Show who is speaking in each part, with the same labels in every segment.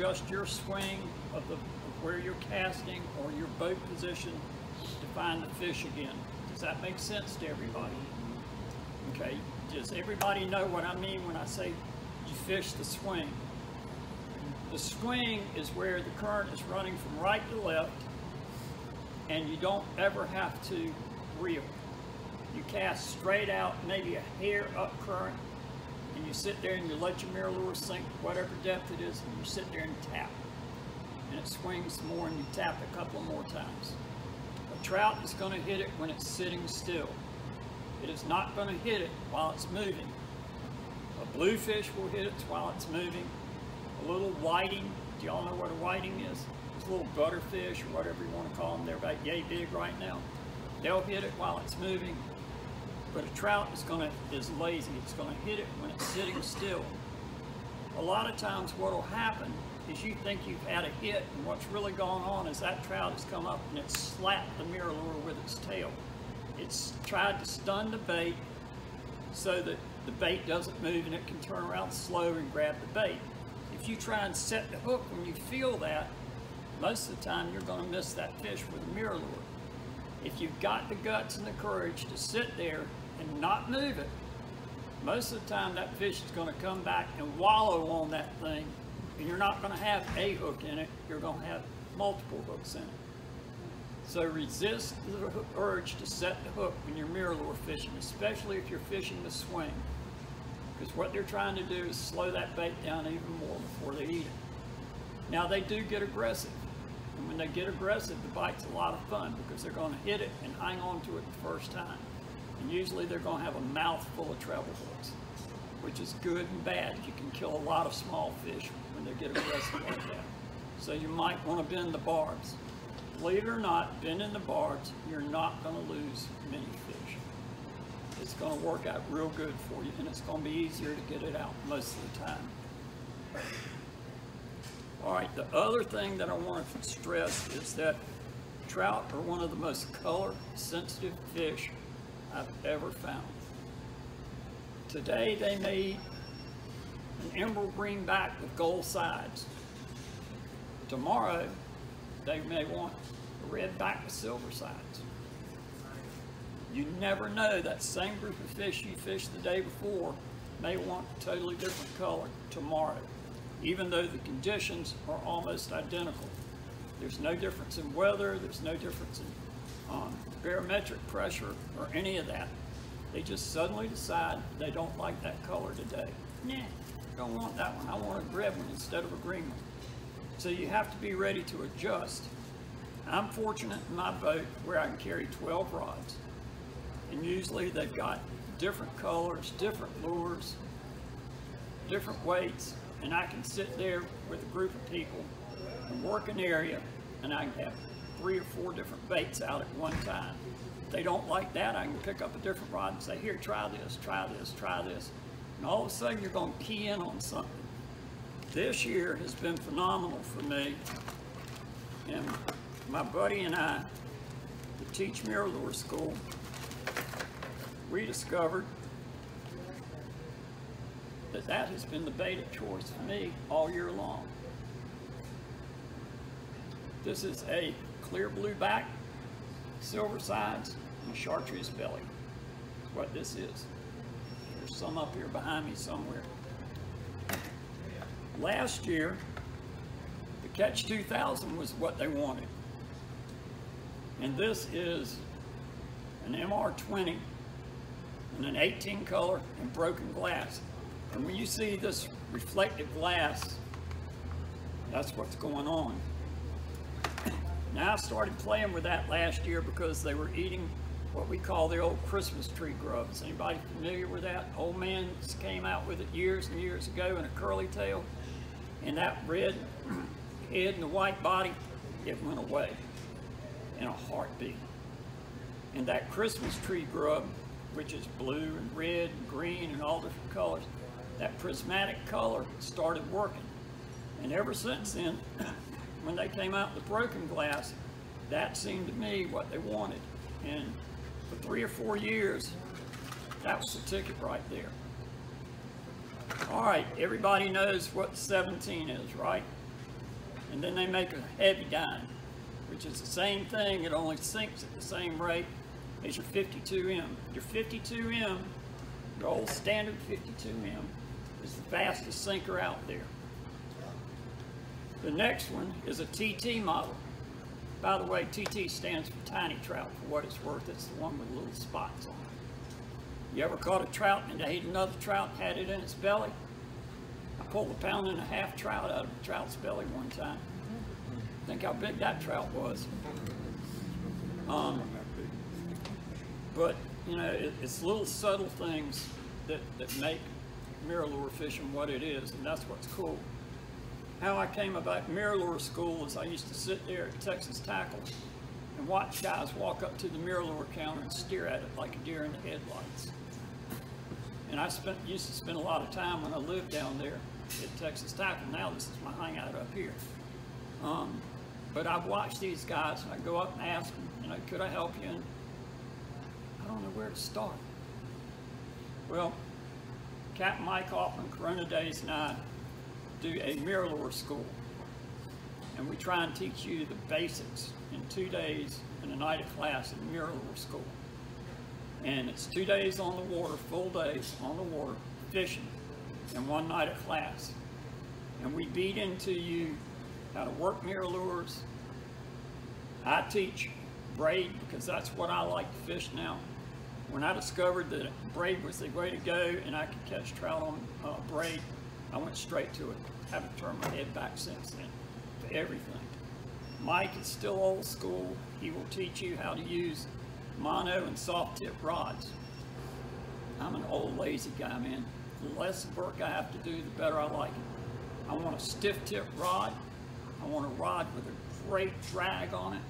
Speaker 1: adjust your swing of, the, of where you're casting or your boat position to find the fish again. Does that make sense to everybody? Okay, does everybody know what I mean when I say you fish the swing? The swing is where the current is running from right to left and you don't ever have to reel. You cast straight out, maybe a hair up current, and you sit there and you let your MirrOlure sink whatever depth it is, and you sit there and tap. And it swings more and you tap a couple more times. A trout is going to hit it when it's sitting still. It is not going to hit it while it's moving. A bluefish will hit it while it's moving. A little whiting, do y'all know what a whiting is? It's a little butterfish or whatever you want to call them. They're about yay big right now. They'll hit it while it's moving. But a trout is going to is lazy. It's going to hit it when it's sitting still. A lot of times what will happen is you think you've had a hit and what's really going on is that trout has come up and it's slapped the MirrOlure with its tail. It's tried to stun the bait so that the bait doesn't move and it can turn around slow and grab the bait. If you try and set the hook when you feel that, most of the time you're going to miss that fish with a MirrOlure. If you've got the guts and the courage to sit there not move it, most of the time that fish is going to come back and wallow on that thing and you're not going to have a hook in it, you're going to have multiple hooks in it. So resist the urge to set the hook when you're MirrOlure fishing, especially if you're fishing the swing. Because what they're trying to do is slow that bait down even more before they eat it. Now they do get aggressive. And when they get aggressive, the bite's a lot of fun because they're going to hit it and hang on to it the first time. And usually they're going to have a mouthful of treble hooks, which is good and bad. You can kill a lot of small fish when they get aggressive like that. So you might want to bend the barbs. Believe it or not, bending the barbs, you're not going to lose many fish. It's going to work out real good for you, and it's going to be easier to get it out most of the time. All right, the other thing that I want to stress is that trout are one of the most color sensitive fish I've ever found. Today they made an emerald green back with gold sides. Tomorrow they may want a red back with silver sides. You never know that same group of fish you fished the day before may want a totally different color tomorrow even though the conditions are almost identical. There's no difference in weather, there's no difference in um, barometric pressure or any of that. They just suddenly decide they don't like that color today. Nah, don't want that one. I want a red one instead of a green one. So you have to be ready to adjust. I'm fortunate in my boat where I can carry 12 rods. And usually they've got different colors, different lures, different weights, and I can sit there with a group of people and work an area and I can have three or four different baits out at one time. If they don't like that, I can pick up a different rod and say, here, try this, try this, try this. And all of a sudden you're going to key in on something. This year has been phenomenal for me. And my buddy and I, who teach MirrOlure School, we discovered that that has been the bait of choice for me all year long. This is a clear blue back, silver sides, and chartreuse belly. That's what this is. There's some up here behind me somewhere. Last year, the Catch 2000 was what they wanted. And this is an MR20 and an 18 color and broken glass. And when you see this reflective glass, that's what's going on. Now I started playing with that last year because they were eating what we call the old Christmas tree grubs. Anybody familiar with that? Old man came out with it years and years ago in a curly tail. And that red head and the white body, it went away in a heartbeat. And that Christmas tree grub, which is blue and red and green and all different colors, that prismatic color started working. And ever since then, when they came out with broken glass, that seemed to me what they wanted. And for three or four years, that was the ticket right there. All right, everybody knows what the 17 is, right? And then they make a Heavy Dine, which is the same thing, it only sinks at the same rate as your 52M. Your 52M, your old standard 52M, is the fastest sinker out there. The next one is a TT model. By the way, TT stands for tiny trout, for what it's worth. It's the one with little spots on it. You ever caught a trout and ate another trout, had it in its belly? I pulled a pound and a half trout out of a trout's belly one time. Think how big that trout was. Um, but, you know, it, it's little subtle things that, that make MirrOlure fishing what it is, and that's what's cool. How I came about mirror school is I used to sit there at Tex's Tackle and watch guys walk up to the MirrOlure counter and stare at it like a deer in the headlights. And I spent used to spend a lot of time when I lived down there at Tex's Tackle. Now this is my hangout up here. Um, but I watch these guys and I go up and ask them, you know, could I help you? And I don't know where to start. Well, Captain Mike Hoffman, Corona Days I do a MirrOlure school. And we try and teach you the basics in two days and a night of class in MirrOlure school. And it's two days on the water, full days on the water, fishing, and one night of class. And we beat into you how to work MirrOlures. I teach braid because that's what I like to fish now. When I discovered that braid was the way to go and I could catch trout on uh, braid, I went straight to it. Haven't turned my head back since then to everything. Mike is still old school. He will teach you how to use mono and soft tip rods. I'm an old lazy guy, man. The less work I have to do, the better I like it. I want a stiff tip rod. I want a rod with a great drag on it.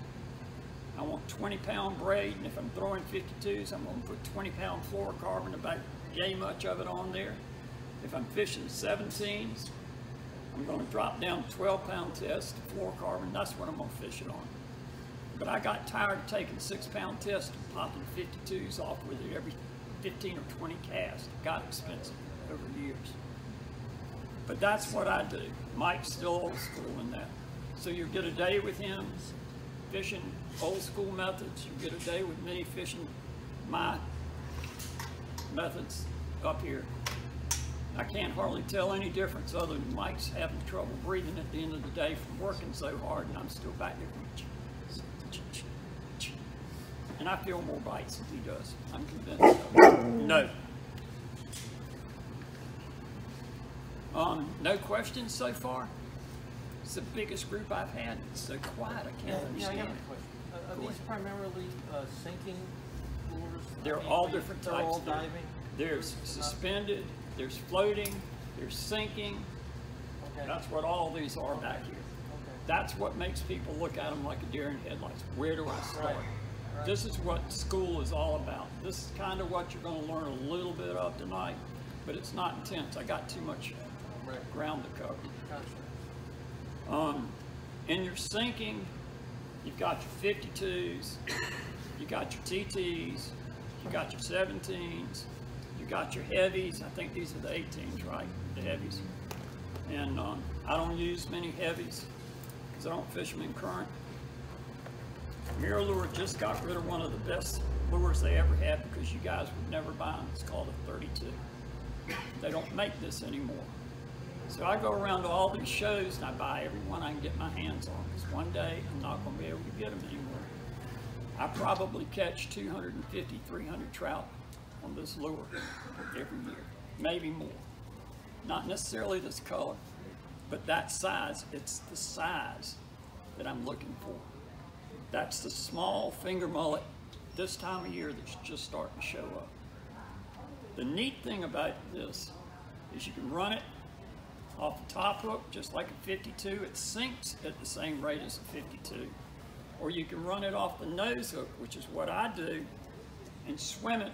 Speaker 1: I want 20 pound braid, and if I'm throwing 52s, I'm gonna put 20 pound fluorocarbon, about yay much of it on there. If I'm fishing 17s, I'm going to drop down 12 pound test to fluorocarbon. That's what I'm going to fish it on. But I got tired of taking six pound tests and popping 52s off with it every 15 or 20 casts. It got expensive over the years. But that's what I do. Mike's still old school in that. So you get a day with him fishing old school methods. You get a day with me fishing my methods up here. I can't hardly tell any difference other than Mike's having trouble breathing at the end of the day from working so hard and I'm still back there. And I feel more bites than he does. I'm convinced. No. Um, no questions so far? It's the biggest group I've had. It's so quiet, I can't
Speaker 2: Yeah,
Speaker 1: understand
Speaker 2: I
Speaker 1: it.
Speaker 2: a question. Uh, Are these primarily uh, sinking lures?
Speaker 1: They're
Speaker 2: mean,
Speaker 1: all different
Speaker 2: they're
Speaker 1: types.
Speaker 2: all diving?
Speaker 1: There's suspended, there's floating, there's sinking.
Speaker 2: Okay.
Speaker 1: That's what all these are back here.
Speaker 2: Okay.
Speaker 1: That's what makes people look at them like a deer in headlights. Where do I start?
Speaker 2: Right, right.
Speaker 1: This is what school is all about. This is kind of what you're going to learn a little bit of tonight, but it's not intense. I got too much
Speaker 2: Right.
Speaker 1: ground to cover.
Speaker 2: Gotcha.
Speaker 1: Um, in your sinking, you've got your 52s, you got your TTs, you got your 17s, you got your heavies. I think these are the 18s, right? The heavies. And um, I don't use many heavies because I don't fish them in current. MirrOlure just got rid of one of the best lures they ever had because you guys would never buy them. It's called a 32. They don't make this anymore. So I go around to all these shows and I buy every one I can get my hands on because one day I'm not going to be able to get them anymore. I probably catch 250, 300 trout on this lure every year, maybe more. Not necessarily this color, but that size. It's the size that I'm looking for. That's the small finger mullet this time of year that's just starting to show up. The neat thing about this is you can run it off the top hook, just like a 52. It sinks at the same rate as a 52. Or you can run it off the nose hook, which is what I do, and swim it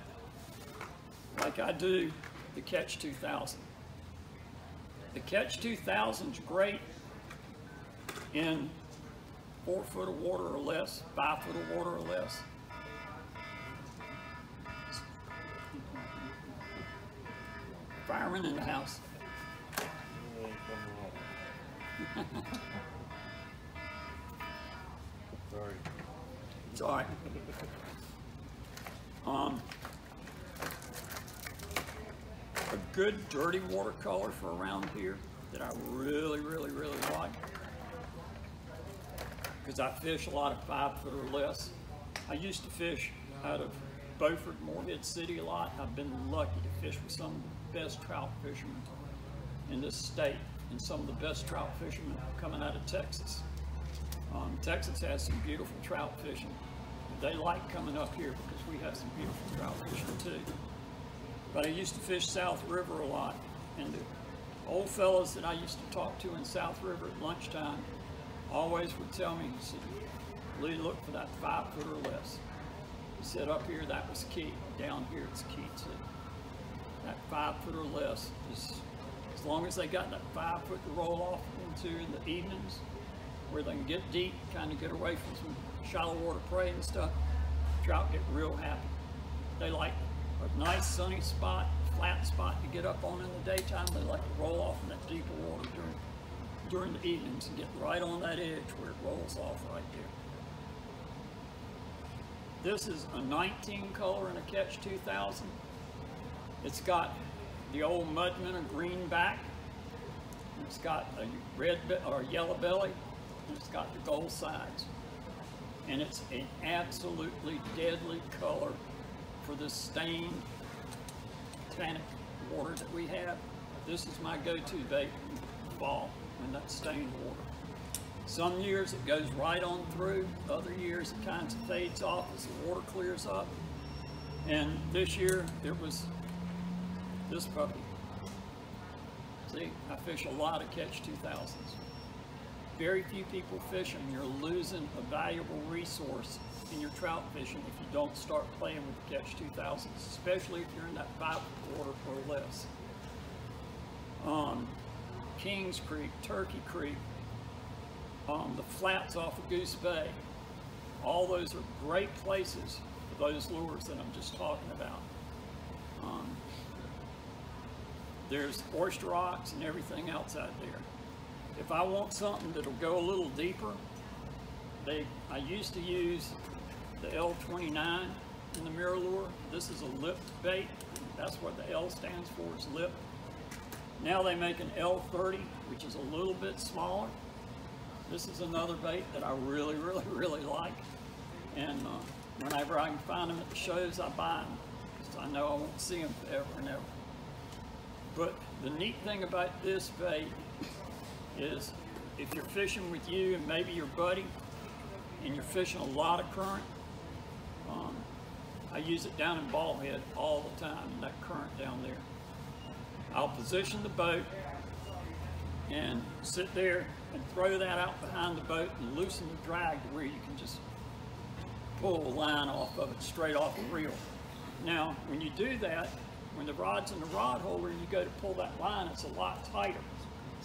Speaker 1: like I do the Catch 2000. The Catch 2000 is great in four foot of water or less, five foot of water or less. Fireman in the house.
Speaker 3: Sorry.
Speaker 1: It's all right. Um, good dirty watercolor for around here that I really, really, really like. Because I fish a lot of five foot or less. I used to fish out of Beaufort, Morehead City a lot. I've been lucky to fish with some of the best trout fishermen in this state and some of the best trout fishermen coming out of Texas. Um, Texas has some beautiful trout fishing. They like coming up here because we have some beautiful trout fishing too. But I used to fish South River a lot, and the old fellas that I used to talk to in South River at lunchtime always would tell me, he said, Lee, look for that five foot or less. He said up here that was key, down here it's key too. That five foot or less is, as long as they got that five foot to roll off into in the evenings, where they can get deep, kind of get away from some shallow water prey and stuff, trout get real happy. They like a nice sunny spot, flat spot to get up on in the daytime. They like to roll off in that deeper water during during the evenings and get right on that edge where it rolls off right there. This is a 19 color in a Catch 2000. It's got the old Mudman, a green back. It's got a red or yellow belly. It's got the gold sides. And it's an absolutely deadly color for this stained tannic water that we have. This is my go-to bait in when that's stained water. Some years it goes right on through, other years it kind of fades off as the water clears up. And this year it was this puppy. See, I fish a lot of catch 2000s. Very few people fish them. You're losing a valuable resource in your trout fishing if you don't start playing with the catch 2000s, especially if you're in that five quarter or less. Um, Kings Creek, Turkey Creek, um, the flats off of Goose Bay. All those are great places for those lures that I'm just talking about. Um, there's oyster rocks and everything else out there. If I want something that'll go a little deeper, they I used to use the L29 in the MirrOlure. This is a lip bait. That's what the L stands for, is lip. Now they make an L30, which is a little bit smaller. This is another bait that I really, really, really like. And uh, whenever I can find them at the shows, I buy them. Because I know I won't see them forever and ever. But the neat thing about this bait is if you're fishing with you and maybe your buddy, and you're fishing a lot of current, um, I use it down in Bald Head all the time, that current down there. I'll position the boat and sit there and throw that out behind the boat and loosen the drag to where you can just pull the line off of it straight off the reel. Now, when you do that, when the rod's in the rod holder and you go to pull that line, it's a lot tighter.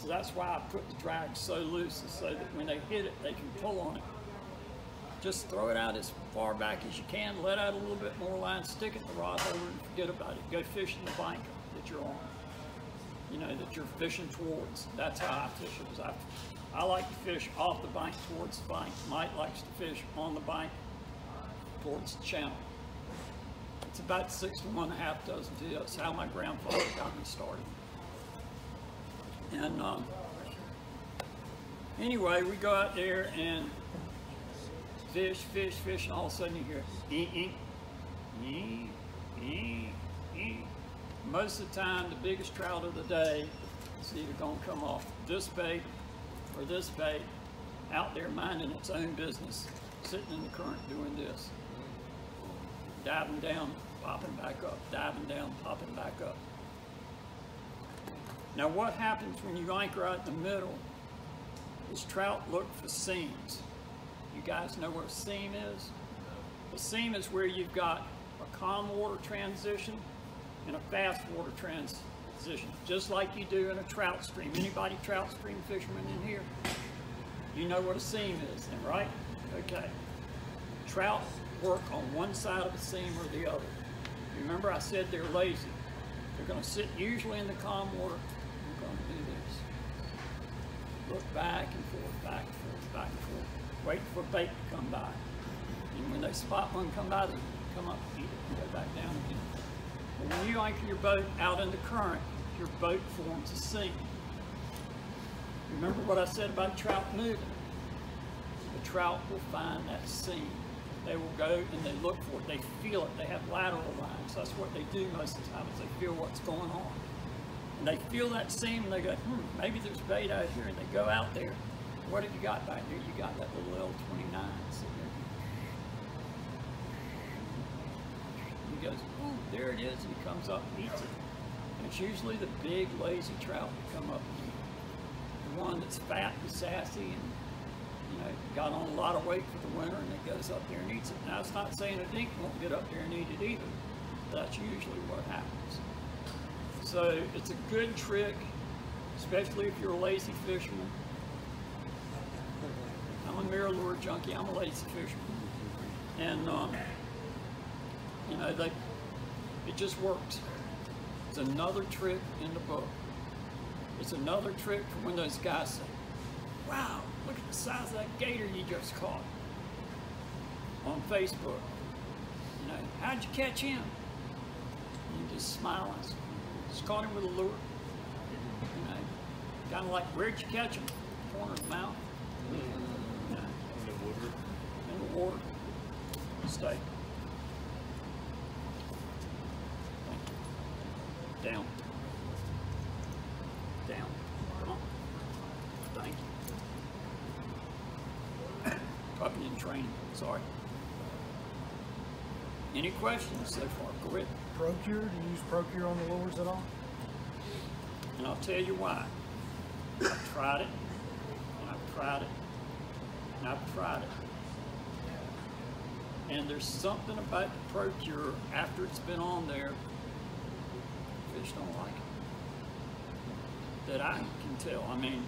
Speaker 1: So that's why I put the drag so loose, so that when they hit it, they can pull on it. Just throw it out as far back as you can, let out a little bit more line, stick it in the rod holder and forget about it. Go fish in the bank that you're on you know, that you're fishing towards. That's how I fish it. I, I like to fish off the bank towards the bank. Mike likes to fish on the bank towards the channel. It's about six to one and a half dozen to That's how my grandfather got me started. And um, anyway, we go out there and fish, fish, fish, and all of a sudden you hear ee, ee, ee, ee, most of the time, the biggest trout of the day is either going to come off this bait or this bait out there minding its own business, sitting in the current doing this. Diving down, popping back up, diving down, popping back up. Now what happens when you anchor out in the middle is trout look for seams. You guys know what a seam is? A seam is where you've got a calm water transition in a fast water transition, just like you do in a trout stream. Anybody trout stream fishermen in here? You know what a seam is then, right? Okay. Trout work on one side of the seam or the other. Remember I said they're lazy. They're gonna sit usually in the calm water. We're gonna do this. Look back and forth, back and forth, back and forth. Wait for bait to come by. And when they spot one come by, they come up, eat it, and go back down again. But when you anchor your boat out in the current, your boat forms a seam. Remember what I said about trout moving? The trout will find that seam. They will go and they look for it. They feel it. They have lateral lines. That's what they do most of the time is they feel what's going on. They feel that seam and they go, hmm, maybe there's bait out here. And they go out there. What have you got back there? You got that little L29 sitting there. He goes, ooh, there it is. And he comes up and eats it. And it's usually the big lazy trout that come up. The one that's fat and sassy and you know, got on a lot of weight for the winter and it goes up there and eats it. Now, it's not saying a dink won't get up there and eat it either. That's usually what happens. So it's a good trick, especially if you're a lazy fisherman. I'm a MirrOlure junkie. I'm a lazy fisherman, and um, you know they, it just works. It's another trick in the book. It's another trick for when those guys say, "Wow, look at the size of that gator you just caught." On Facebook, you know, how'd you catch him? You just smile and just caught him with a lure. You uh, know, kind of like, where'd you catch him? Corner of the mouth. Hmm. You know, in the water. Stay. Down. Down. Come on. Thank you. Puppy in training. Sorry. Any questions so far? Go ahead.
Speaker 3: Procure? Do you use Procure on the lures at all?
Speaker 1: And I'll tell you why. I've tried it, and I've tried it, and I've tried it. And there's something about the Procure after it's been on there, fish don't like it. That I can tell. I mean,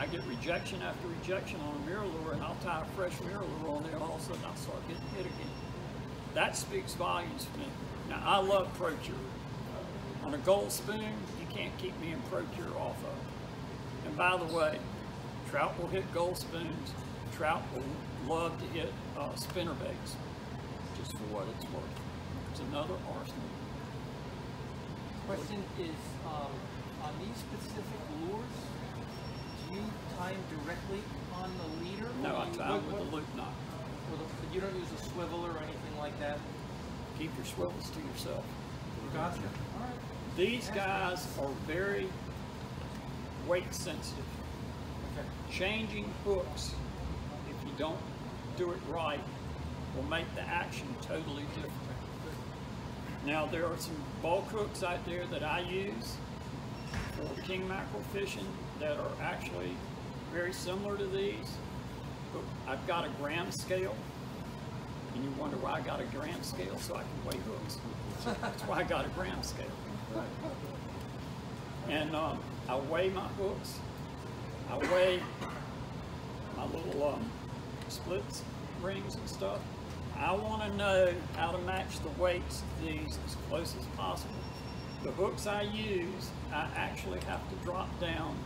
Speaker 1: I get rejection after rejection on a MirrOlure, and I'll tie a fresh mirror lure on there, and all of a sudden I'll start getting hit again. That speaks volumes for me. Now, I love Procure. On a gold spoon, you can't keep me in Procure off of. And by the way, trout will hit gold spoons. Trout will love to hit uh, spinner baits, just for what it's worth. It's another arsenal.
Speaker 2: Question is, um, on these specific lures, do you tie them directly on the leader?
Speaker 1: No, I tie
Speaker 2: what-
Speaker 1: with a loop knot.
Speaker 2: You don't use a swivel or anything like that?
Speaker 1: Keep your swivels to yourself.
Speaker 2: Gotcha. All right.
Speaker 1: These guys are very weight sensitive.
Speaker 2: Okay.
Speaker 1: Changing hooks, if you don't do it right, will make the action totally different. Now, there are some bulk hooks out there that I use for king mackerel fishing that are actually very similar to these. But I've got a gram scale, and you wonder why I got a gram scale so I can weigh hooks. That's why I got a gram scale. And um, I weigh my hooks. I weigh my little um, splits rings and stuff. I want to know how to match the weights of these as close as possible. The hooks I use, I actually have to drop down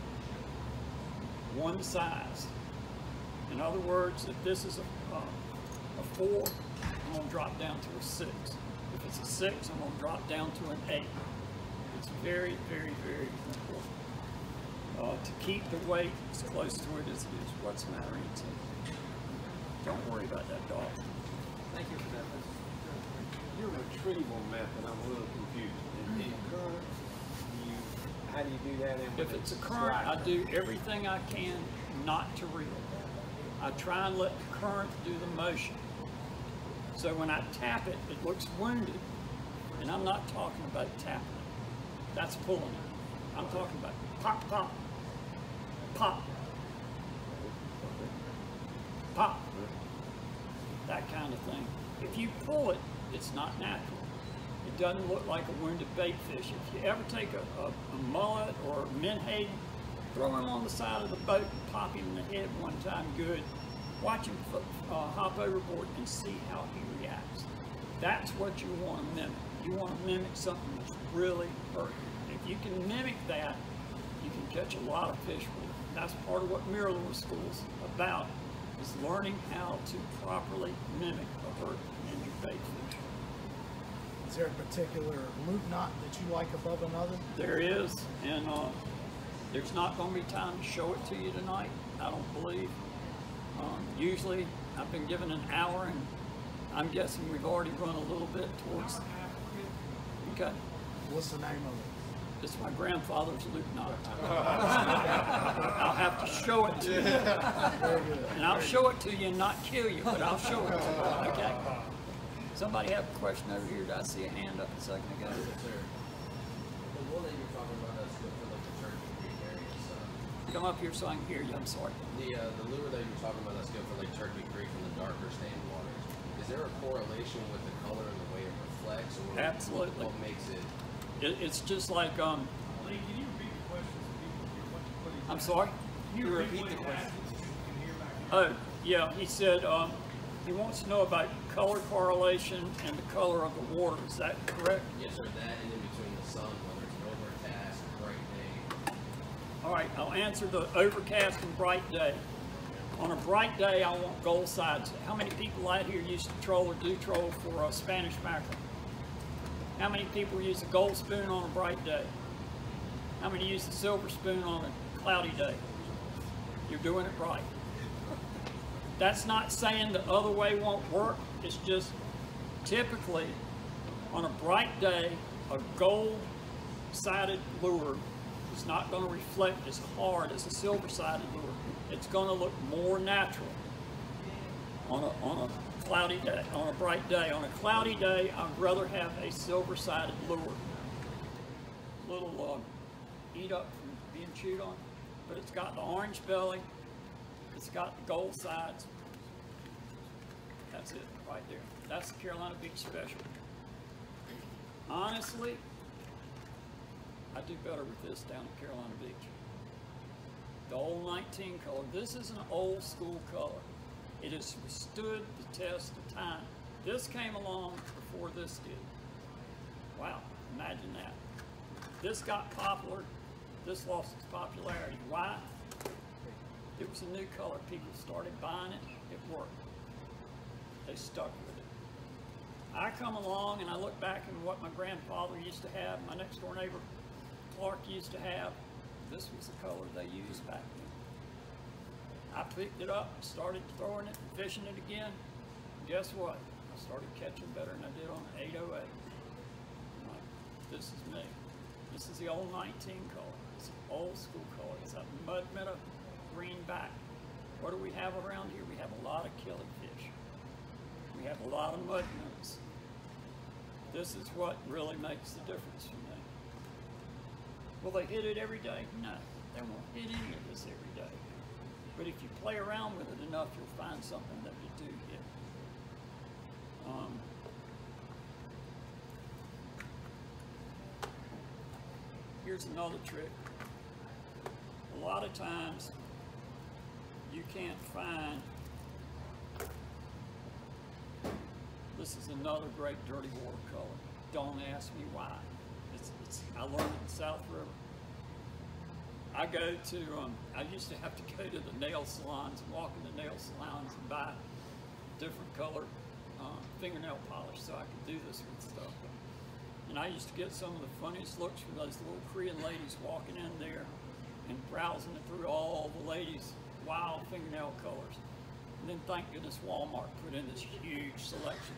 Speaker 1: one size. In other words, if this is a, uh, a four, I'm going to drop down to a six. If it's a six, I'm going to drop down to an eight. It's very, very, very important uh, to keep the weight as close to it as it is what's mattering to you. Don't worry about that dog.
Speaker 2: Thank you for that. That's-
Speaker 4: Your retrieval method, I'm a little confused. In the current, how do you do that? in
Speaker 1: If it's a
Speaker 4: the
Speaker 1: current, I do everything I can not to reel. I try and let the current do the motion. So when I tap it, it looks wounded. And I'm not talking about tapping. That's pulling it. I'm talking about pop, pop, pop, pop. That kind of thing. If you pull it, it's not natural. It doesn't look like a wounded bait fish. If you ever take a, a, a mullet or a menhaden, throw him on the side of the boat and pop him in the head one time good. Watch him uh, hop overboard and see how he reacts. That's what you want to mimic. You want to mimic something that's really hurting. If you can mimic that, you can catch a lot of fish with it. That's part of what Mirror School's about, is learning how to properly mimic a hurt in your bait fish.
Speaker 3: Is there a particular loop knot that you like above another?
Speaker 1: There is, and uh, there's not going to be time to show it to you tonight, I don't believe. Usually, I've been given an hour, and I'm guessing we've already run a little bit towards. Okay,
Speaker 3: What's the name of it?
Speaker 1: it's my grandfather's loop knot. I'll have to show it to you, and I'll show it to you and not kill you, but I'll show it to you. Okay. Somebody have a question over here? Did I see a hand up a second ago?
Speaker 5: Yes, sir. The one that you're talking about that's good for like the Turkey Creek area, so
Speaker 1: Come up here so I can hear you. I'm sorry.
Speaker 5: the uh, the lure that you're talking about that's good for like Turkey Creek and the darker stained waters. Is there a correlation with the color and the way it reflects, or
Speaker 1: Absolutely.
Speaker 5: what makes it?
Speaker 1: It, it's just like um.
Speaker 6: Lee, can you repeat the question so people hear what, what
Speaker 1: I'm sorry.
Speaker 6: Can you repeat the question? You can hear back here?
Speaker 1: Oh, yeah. He said um, he wants to know about color correlation and the color of the water. Is that correct?
Speaker 5: Yes, sir. That and in between the sun, whether it's an overcast, bright day.
Speaker 1: All right. I'll answer the overcast and bright day. On a bright day, I want gold sides. How many people out here used to troll or do troll for a Spanish mackerel? How many people use a gold spoon on a bright day? How many use a silver spoon on a cloudy day? You're doing it right. That's not saying the other way won't work. It's just typically on a bright day, a gold sided lure is not going to reflect as hard as a silver sided lure. It's going to look more natural on a, on a cloudy day, on a bright day. On a cloudy day, I'd rather have a silver sided lure. Little uh, eat up from being chewed on, but it's got the orange belly, it's got the gold sides. That's it right there. That's the Carolina Beach Special. Honestly, I do better with this down at Carolina Beach. The old 19 color. This is an old school color. It has withstood the test of time. This came along before this did. Wow, imagine that. This got popular. This lost its popularity. Why? It was a new color. People started buying it. It worked. They stuck with it. I come along and I look back at what my grandfather used to have, my next door neighbor Clark used to have. This was the color they used back then. I picked it up, started throwing it, fishing it again. Guess what? I started catching better than I did on the 808. I'm like, this is me. This is the old 19 color. It's an old school color. It's a mud meadow green back. What do we have around here? We have a lot of killifish. We have a lot of mud minnows. This is what really makes the difference. Will they hit it every day? No, they won't hit any of this every day. But if you play around with it enough, you'll find something that you do hit. Um, here's another trick. A lot of times, you can't find. This is another great dirty water color. Don't ask me why. It's, it's, I learned in South River. I go to, um, I used to have to go to the nail salons and walk in the nail salons and buy different color uh, fingernail polish so I could do this with stuff. And I used to get some of the funniest looks from those little Korean ladies walking in there and browsing through all the ladies' wild fingernail colors. And then thank goodness Walmart put in this huge selection.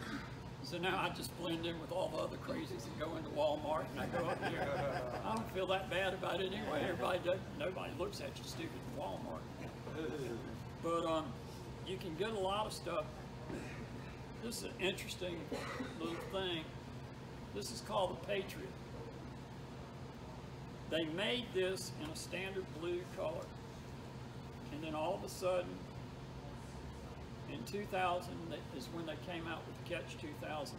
Speaker 1: So now I just blend in with all the other crazies that go into Walmart and I go up there. I don't feel that bad about it anyway. Everybody does, nobody looks at you stupid in Walmart. But um, you can get a lot of stuff. This is an interesting little thing. This is called the Patriot. They made this in a standard blue color. And then all of a sudden, in 2000 is when they came out with Catch 2000.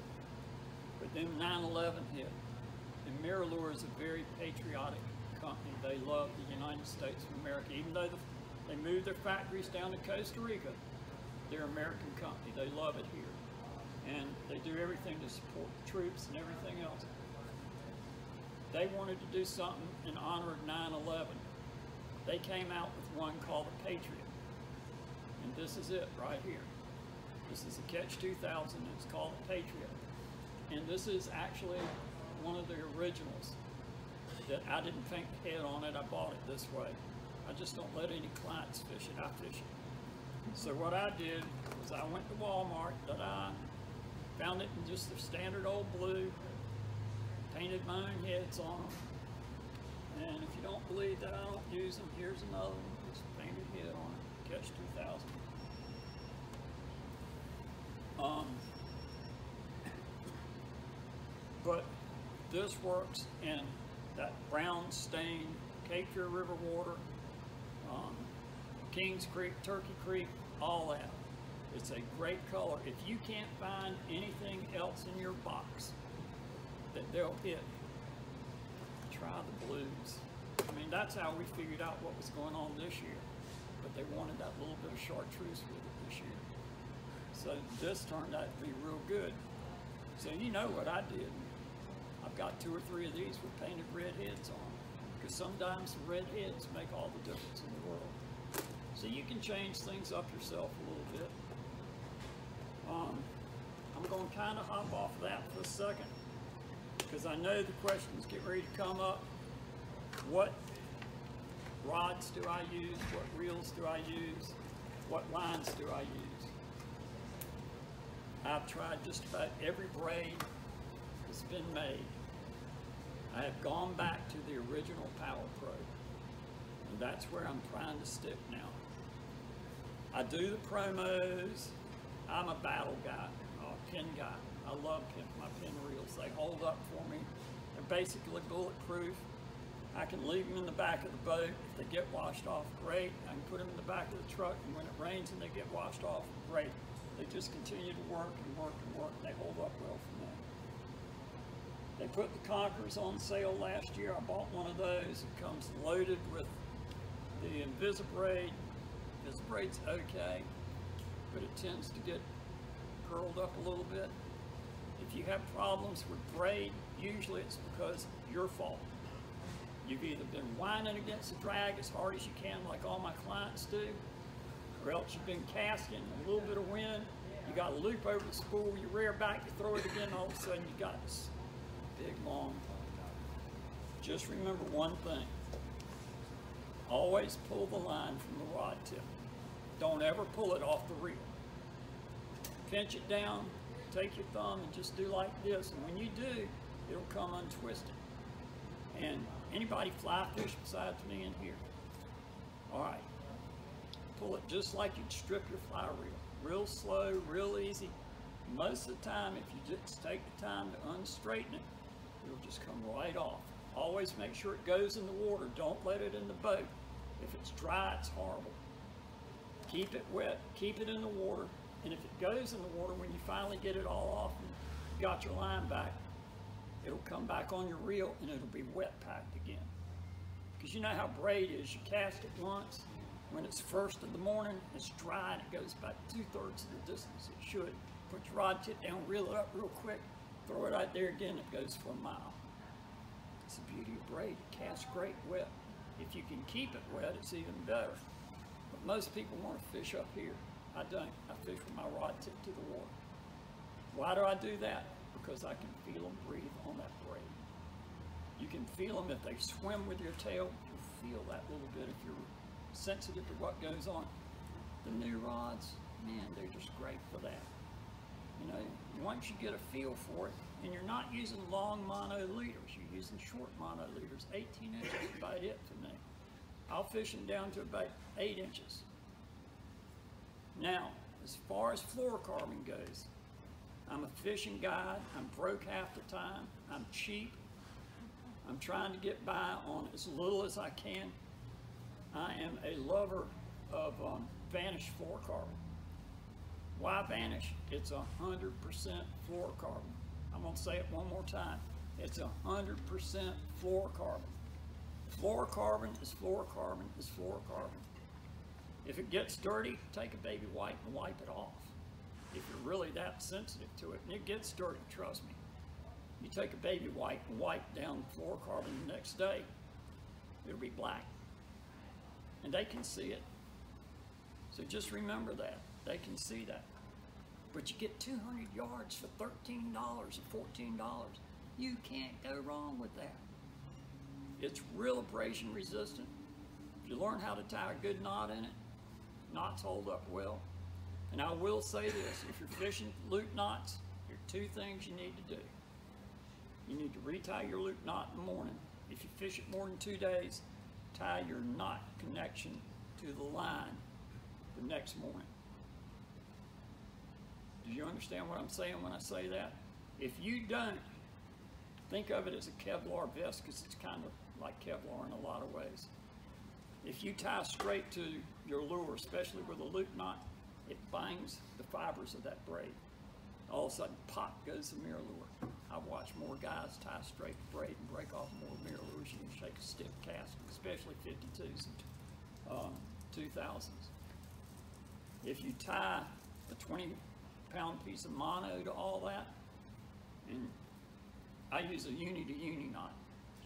Speaker 1: But then 9/11 hit, and Mirror is a very patriotic company. They love the United States of America, even though the, they moved their factories down to Costa Rica. They're an American company. They love it here, and they do everything to support the troops and everything else. They wanted to do something in honor of 9/11. They came out with one called the Patriot, and this is it right here. This is the Catch 2000. It's called the Patriot, and this is actually one of the originals that I didn't think head on it. I bought it this way. I just don't let any clients fish it. I fish it. So what I did was I went to Walmart, that I found it in just the standard old blue, painted my own heads on them. And if you don't believe that I don't use them, here's another one, on 2000. Um, but this works in that brown stained Cape Fear River water, um, Kings Creek, Turkey Creek, all that. It's a great color. If you can't find anything else in your box that they'll hit, try the blues. I mean, that's how we figured out what was going on this year. They wanted that little bit of chartreuse with it this year. So this turned out to be real good. So you know what I did. I've got two or three of these with painted red heads on. Because sometimes the red heads make all the difference in the world. So you can change things up yourself a little bit. Um, I'm going to kind of hop off of that for a second because I know the questions get ready to come up. What rods do I use? What reels do I use? What lines do I use? I've tried just about every braid that's been made. I have gone back to the original Power Pro, and that's where I'm trying to stick now. I do the promos. I'm a battle guy, a Penn guy. I love Penn, my Penn reels. They hold up for me. They're basically bulletproof. I can leave them in the back of the boat. If they get washed off, great. I can put them in the back of the truck, and when it rains and they get washed off, great. They just continue to work and work and work. and They hold up well for me. They put the Conquerors on sale last year. I bought one of those. It comes loaded with the Invisibraid. Invisibraid's okay, but it tends to get curled up a little bit. If you have problems with braid, usually it's because your fault. You've either been winding against the drag as hard as you can, like all my clients do, or else you've been casting a little bit of wind. You got a loop over the spool, you rear back, you throw it again, all of a sudden you got this big long. Just remember one thing. Always pull the line from the rod tip. Don't ever pull it off the reel. Pinch it down, take your thumb and just do like this. And when you do, it'll come untwisted. Anybody fly fish besides me in here? All right. Pull it just like you'd strip your fly reel. Real slow, real easy. Most of the time, if you just take the time to unstraighten it, it'll just come right off. Always make sure it goes in the water. Don't let it in the boat. If it's dry, it's horrible. Keep it wet, keep it in the water, and if it goes in the water, when you finally get it all off and got your line back, it'll come back on your reel and it'll be wet packed again. Because you know how braid is, you cast it once, when it's first in the morning, it's dry and it goes about two thirds of the distance it should. Put your rod tip down, reel it up real quick, throw it out there again, it goes for a mile. It's the beauty of braid, it casts great wet. If you can keep it wet, it's even better. But most people want to fish up here. I don't. I fish with my rod tip to the water. Why do I do that? Because I can feel them breathe on that braid. You can feel them if they swim with your tail. You feel that little bit if you're sensitive to what goes on. The new rods, man, they're just great for that. You know, once you get a feel for it, and you're not using long mono leaders, you're using short mono leaders. 18 inches is about it for me. I'll fish them down to about 8 inches. Now, as far as fluorocarbon goes, fishing guide. I'm broke half the time. I'm cheap. I'm trying to get by on as little as I can. I am a lover of um, Vanish fluorocarbon. Why Vanish? It's a 100% fluorocarbon. I'm going to say it one more time. It's a 100% fluorocarbon. Fluorocarbon is fluorocarbon is fluorocarbon. If it gets dirty, take a baby wipe and wipe it off. If you're really that sensitive to it, and it gets dirty, trust me. You take a baby wipe and wipe down the fluorocarbon the next day, it'll be black. And they can see it. So just remember that. They can see that. But you get 200 yards for $13 or $14. You can't go wrong with that. It's real abrasion resistant. If you learn how to tie a good knot in it, knots hold up well. And I will say this, if you're fishing loop knots, there are two things you need to do. You need to retie your loop knot in the morning. If you fish it more than two days, tie your knot connection to the line the next morning. Do you understand what I'm saying when I say that? If you don't, think of it as a Kevlar vest because it's kind of like Kevlar in a lot of ways. If you tie straight to your lure, especially with a loop knot, it binds the fibers of that braid. All of a sudden, pop goes the MirrOlure. I've watched more guys tie straight braid and break off more mirror lures than shake a stiff cast, especially 52s and um, 2000s. If you tie a 20 pound piece of mono to all that, and I use a uni to uni knot.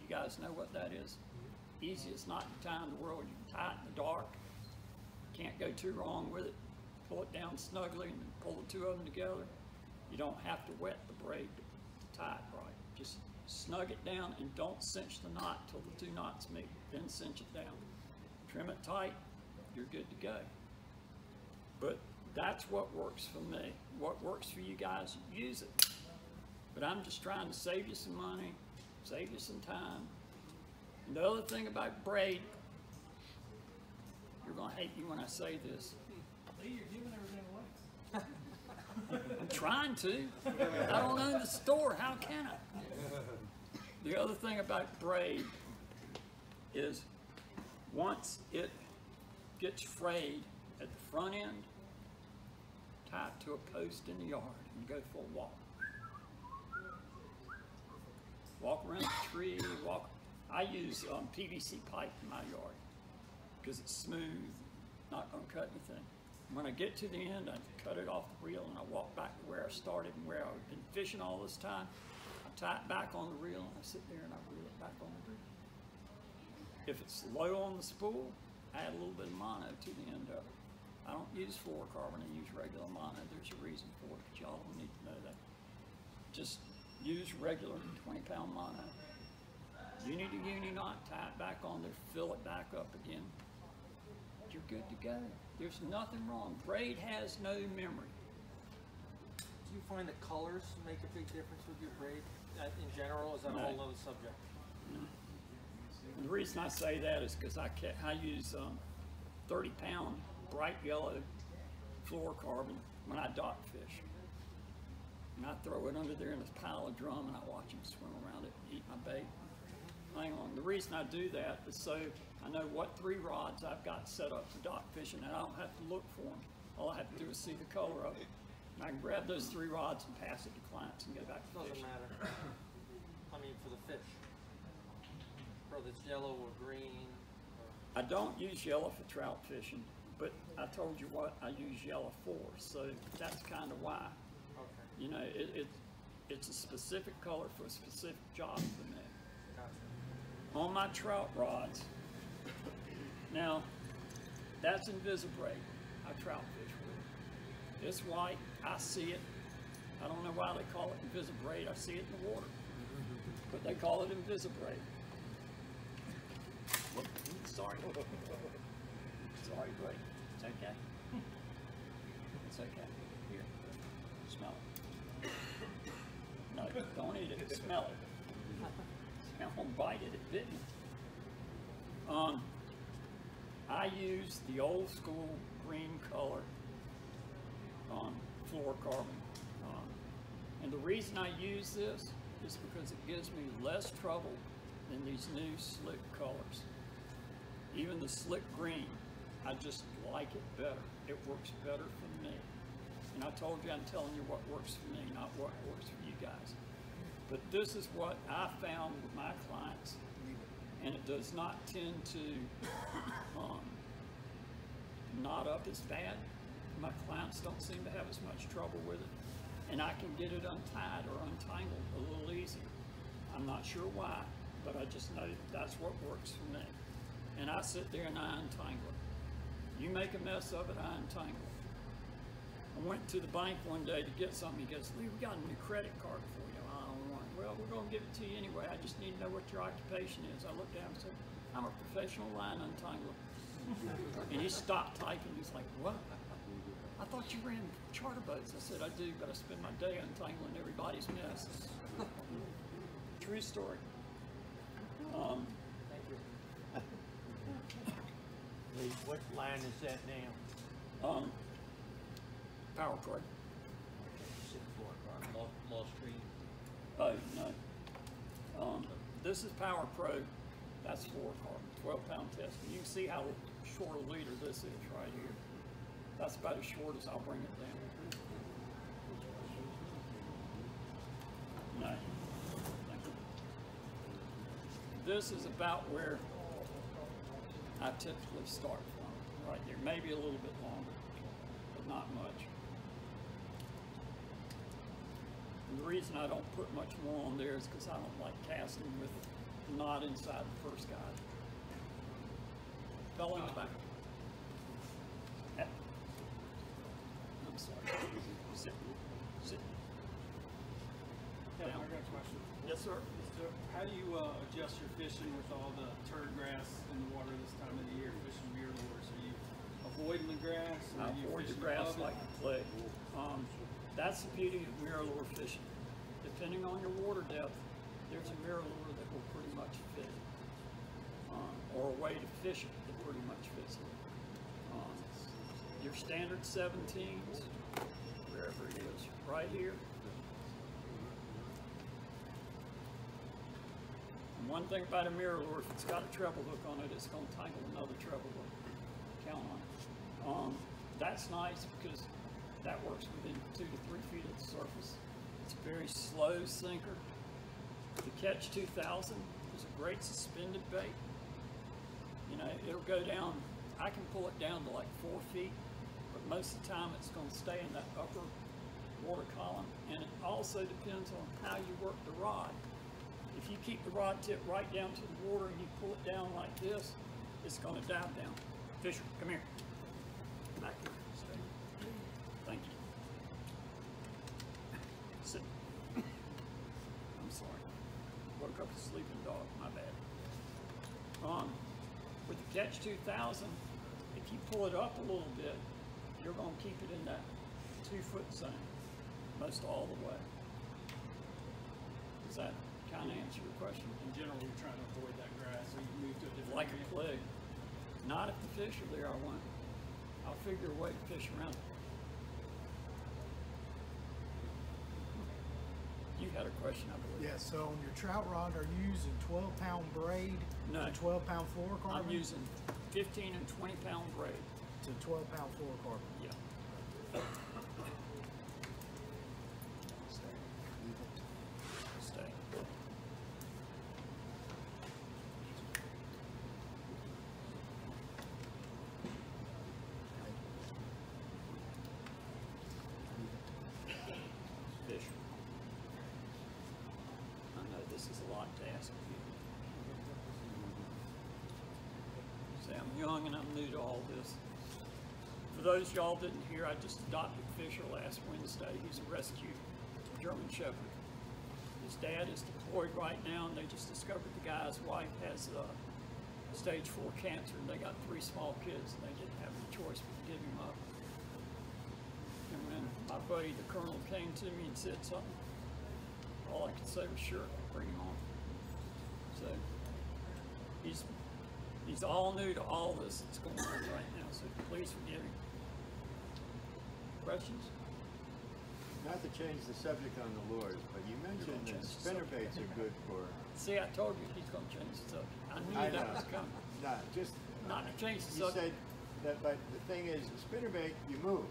Speaker 1: You guys know what that is? Easiest knot to tie in the world. You can tie it in the dark. Can't go too wrong with it. Pull it down snugly and pull the two of them together. You don't have to wet the braid to tie it right. Just snug it down and don't cinch the knot till the two knots meet. Then cinch it down. Trim it tight. You're good to go. But that's what works for me. What works for you guys, use it. But I'm just trying to save you some money, save you some time. And the other thing about braid, you're gonna hate me when I say this. I'm trying to. I don't own the store. How can I? The other thing about braid is once it gets frayed at the front end, tie it to a post in the yard and go for a walk. Walk around the tree, walk. I use um, PVC pipe in my yard because it's smooth, not gonna cut anything. When I get to the end, I cut it off the reel and I walk back to where I started and where I've been fishing all this time. I tie it back on the reel and I sit there and I reel it back on the reel. If it's low on the spool, add a little bit of mono to the end of it. I don't use fluorocarbon, I use regular mono. There's a reason for it, but y'all don't need to know that. Just use regular 20 pound mono. Uni to uni knot, tie it back on there, fill it back up again. You're good to go. There's nothing wrong. Braid has no memory.
Speaker 2: Do you find that colors make a big difference with your braid uh, in general? Is that a whole other subject?
Speaker 1: And the reason I say that is because I, I use um, 30 pound bright yellow fluorocarbon when I dock fish. And I throw it under there in this pile of drum and I watch them swim around it and eat my bait. Hang on. The reason I do that is so I know what three rods I've got set up for dock fishing and I don't have to look for them. All I have to do is see the color of it. And I can grab those three rods and pass it to clients and get back to
Speaker 2: Doesn't
Speaker 1: fishing.
Speaker 2: matter. I mean, for the fish. Whether it's yellow or green.
Speaker 1: I don't use yellow for trout fishing, but I told you what I use yellow for, so that's kind of why.
Speaker 2: okay,
Speaker 1: You know, it, it, it's a specific color for a specific job for me.
Speaker 2: gotcha.
Speaker 1: On my trout rods, now, that's Invisibraid. I trout fish with it. It's white, I see it. I don't know why they call it Invisibraid, I see it in the water. But they call it Invisibraid. Sorry. Sorry, Braid. It's okay. It's okay. Here, smell it. No, don't eat it, smell it. Smell and bite it, it bit me. Um, I use the old school green color on fluorocarbon. Um, and the reason I use this is because it gives me less trouble than these new slick colors. Even the slick green, I just like it better. It works better for me. And I told you I'm telling you what works for me, not what works for you guys. But this is what I found with my clients. And it does not tend to um, knot up as bad. my clients don't seem to have as much trouble with it. And I can get it untied or untangled a little easier. I'm not sure why, but I just know that that's what works for me. And I sit there and I untangle it. You make a mess of it, I untangle it. I went to the bank one day to get something. He goes, Lee, we got a new credit card for you. I don't want it. Well, we're going to give it to you anyway. I just need to know what your occupation is. I looked down and said, I'm a professional line untangler. and he stopped typing. He's like, what? I thought you ran charter boats. I said, I do, but I spend my day untangling everybody's mess. True story. Um,
Speaker 7: Lee, what line is that now?
Speaker 1: um, Power Pro. No. Um, this is Power Pro. That's fluorocarbon, 12 pound test. And you can see how short a leader this is right here. That's about as short as I'll bring it down. No. This is about where I typically start from, right there. Maybe a little bit longer, but not much. And the reason I don't put much more on there is because I don't like casting with the knot inside the first guide. Fell in the back. I'm sorry. Sit. Sit.
Speaker 6: Yeah, I got a question.
Speaker 1: Yes, sir.
Speaker 6: How do you uh, adjust your fishing with all the turd grass in the water this time of the year, fishing MirrOlures? Are you avoiding the grass? Or
Speaker 1: I avoid the grass like the plague. Um, that's the beauty of MirrOlure fishing. Depending on your water depth, there's a MirrOlure that will pretty much fit it. Um, or a way to fish it that pretty much fits it. Um, your standard 17s, wherever it is, right here. And one thing about a MirrOlure, if it's got a treble hook on it, it's going to tangle another treble hook. Count on it. Um, that's nice because that works within two to three feet of the surface. It's a very slow sinker. The Catch 2000 is a great suspended bait. You know, it'll go down, I can pull it down to like four feet, but most of the time it's going to stay in that upper water column. And it also depends on how you work the rod. If you keep the rod tip right down to the water and you pull it down like this, it's going to dive down. Fisher, come here. Back here. Stay. Thank you. Sit. I'm sorry. A sleeping dog. My bad. Um, with the Catch 2000, if you pull it up a little bit, you're going to keep it in that two foot zone most all the way. Does that kind of answer your question?
Speaker 6: In general, you're trying to avoid that grass, so you move to a different
Speaker 1: Like
Speaker 6: area.
Speaker 1: a plague. Not if the fish are there, I won't. I'll figure a way to fish around it. You had a question, I believe.
Speaker 3: Yeah, so on your trout rod, are you using 12 pound braid
Speaker 1: No.
Speaker 3: to 12 pound fluorocarbon?
Speaker 1: I'm using 15 and 20 pound braid.
Speaker 3: to 12 pound fluorocarbon.
Speaker 1: Yeah. Stay. Stay. Fish. I know this is a lot to ask of you. Say, I'm young and I'm new to all this. For those y'all didn't hear, I just adopted Fisher last Wednesday. He's a rescue German Shepherd. His dad is deployed right now, and they just discovered the guy's wife has uh, stage four cancer, and they got three small kids, and they didn't have any choice but to give him up. And when my buddy, the colonel, came to me and said something, all I could say was, sure, bring him on. So he's he's all new to all this that's going on right now, so please forgive him. Questions?
Speaker 8: Not to change the subject on the lures, but you mentioned that
Speaker 1: the
Speaker 8: spinner baits are good for.
Speaker 1: See, I told you he's going to change the subject. I knew
Speaker 8: I
Speaker 1: that
Speaker 8: know.
Speaker 1: was coming.
Speaker 8: No, just.
Speaker 1: Not to change the
Speaker 8: You said that, but the thing is, the spinner bait, you move.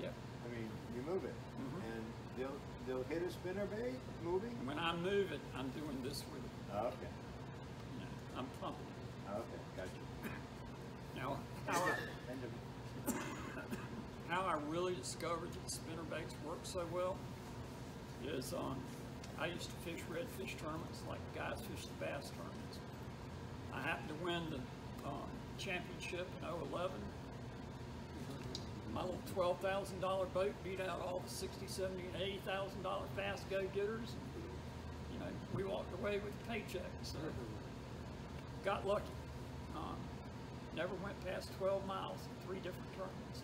Speaker 1: Yeah.
Speaker 8: I mean, you move it,
Speaker 1: Mhm.
Speaker 8: and they'll they'll hit a spinner bait moving.
Speaker 1: When I move it, I'm doing this with it.
Speaker 8: Okay,
Speaker 1: You know, I'm pumping.
Speaker 8: Okay, got.
Speaker 1: Now, how I, how I really discovered that spinner baits work so well is um, I used to fish redfish tournaments like guys fish the bass tournaments. I happened to win the um, championship in 011. My little twelve thousand dollar boat beat out all the sixty, seventy, and eighty thousand dollar fast go getters. You know, we walked away with a paycheck. So got lucky. Um, never went past 12 miles in three different tournaments.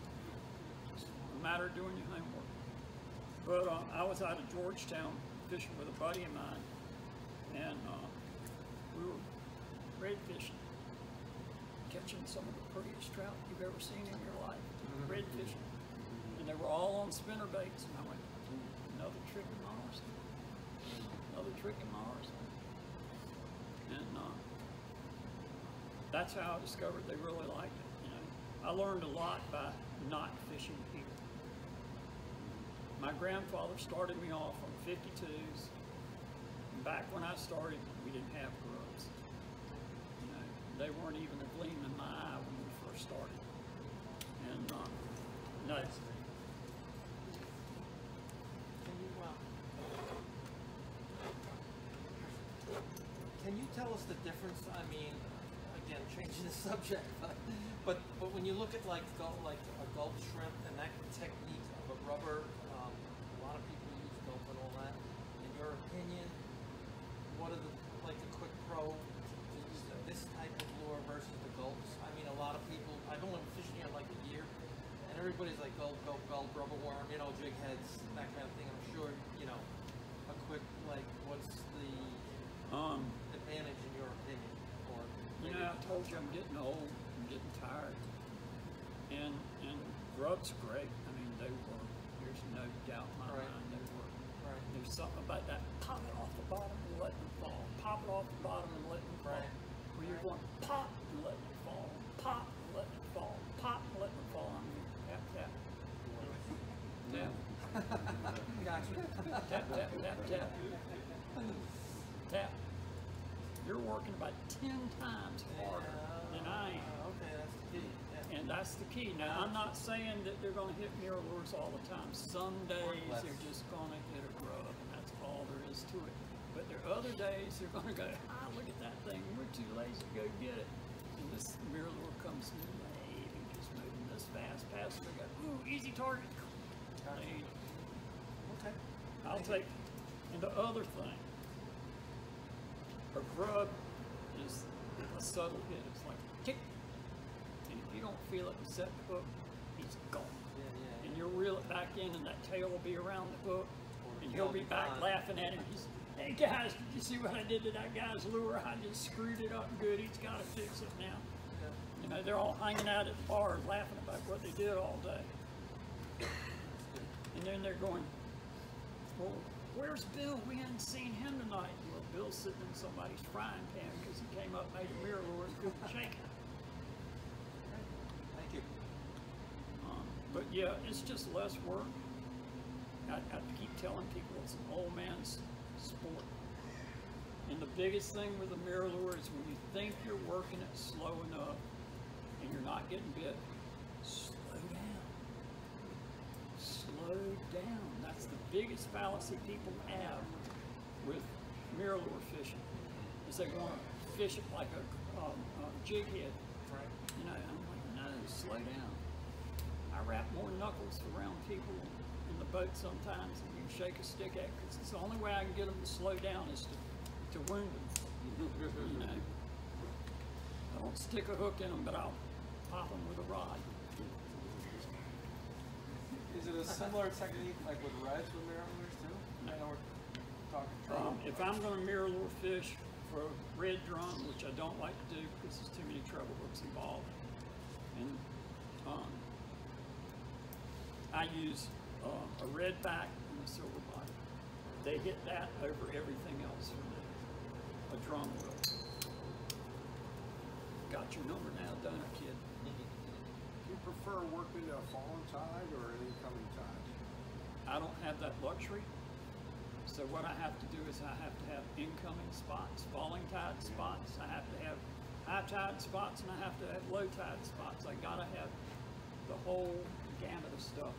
Speaker 1: Just a matter of doing your homework. But um, I was out of Georgetown fishing with a buddy of mine, and uh, we were red fishing, catching some of the prettiest trout you've ever seen in your life, red fishing. And they were all on spinner baits, and I went, another trick of Mars, another trick of Mars. And uh, that's how I discovered they really liked it. You know, I learned a lot by not fishing here. My grandfather started me off on 52s. Back when I started, we didn't have grubs. You know, they weren't even a gleam in my eye when we first started. And uh, no,
Speaker 2: Can you, uh, tell us the difference, I mean, changing the subject, but, but, but when you look at like, gulp, like a gulp shrimp and that technique of a rubber, um, a lot of people use gulp and all that, in your opinion, what are the, like the quick pro to use this type of lure versus the gulps? I mean, a lot of people, I've only been fishing here like a year, and everybody's like gulp, gulp, gulp, rubber worm, you know, jig heads, that kind of thing. I'm sure, you know, a quick, like, what's the
Speaker 1: um,
Speaker 2: advantage in your opinion? Or
Speaker 1: You know, I told you I'm getting old, I'm getting tired. And and grubs great. I mean, they work. There's no doubt in my
Speaker 2: Right.
Speaker 1: mind they work.
Speaker 2: Right.
Speaker 1: There's something about that. Pop it off the bottom and let them fall. Pop it off the bottom and let them fall.
Speaker 2: Right.
Speaker 1: Where you're going pop and let them fall. Pop and let them fall. Pop and let them fall. I mean, tap tap. Tap.
Speaker 2: Gotcha.
Speaker 1: Tap tap tap tap. Tap. You're working about ten times harder than I am.
Speaker 2: Uh, okay, that's the key. Yeah.
Speaker 1: And that's the key. Now, I'm not saying that they're gonna hit mirror lures all the time. Some days they're just gonna hit a grub, and that's all there is to it. But there are other days they're gonna go, ah, look at that thing, we're too lazy to go get it. And this MirrOlure comes in, maybe just moving this fast past, they go, ooh, easy target.
Speaker 2: Okay.
Speaker 1: I'll take, and the other thing, a grub a subtle hit. It's like tick, and if you don't feel it and set the hook, he's gone.
Speaker 2: Yeah, yeah.
Speaker 1: And you'll reel it back in, and that tail will be around the hook, and he'll be back
Speaker 2: gone.
Speaker 1: laughing at him. He's, hey guys, did you see what I did to that guy's lure? I just screwed it up good. He's got to fix it now. You know, they're all hanging out at the bars laughing about what they did all day. And then they're going, well, where's Bill? We hadn't seen him tonight. Bill's sitting in somebody's frying pan because he came up, made a mirror lure, and couldn't shake it.
Speaker 2: Thank you.
Speaker 1: Um, but yeah, it's just less work. I, I keep telling people it's an old man's sport. And the biggest thing with a MirrOlure is when you think you're working it slow enough and you're not getting bit, slow down. Slow down. That's the biggest fallacy people have MirrOlure fishing. Is they want to fish it like a, um, a jig head.
Speaker 2: Right.
Speaker 1: You know, I'm like, no, slow down. I wrap more knuckles around people in the boat sometimes than you shake a stick at, because it's the only way I can get them to slow down is to, to wound them. you know, I don't stick a hook in them, but I'll pop them with a rod.
Speaker 6: Is it a similar technique like with reds with mirror lures too?
Speaker 1: Um, if I'm going to MirrOlure fish for a red drum, which I don't like to do because there's too many treble hooks involved, and um, I use uh, a red back and a silver body. They hit that over everything else for me. A drum will. Got your number now, don't I, kid?
Speaker 9: Do you prefer working a falling tide or an incoming tide?
Speaker 1: I don't have that luxury. So what I have to do is I have to have incoming spots, falling tide spots. I have to have high tide spots and I have to have low tide spots. I gotta have the whole gamut of stuff.